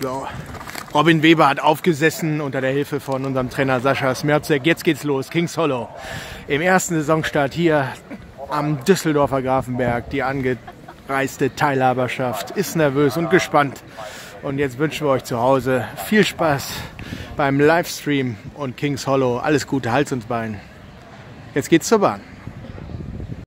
So. Robin Weber hat aufgesessen unter der Hilfe von unserem Trainer Sascha Smerzek. Jetzt geht's los, Kings Hollow. Im ersten Saisonstart hier am Düsseldorfer Grafenberg. Die angereiste Teilhaberschaft ist nervös und gespannt. Und jetzt wünschen wir euch zu Hause viel Spaß beim Livestream und Kings Hollow. Alles Gute, Hals und Bein. Jetzt geht's zur Bahn.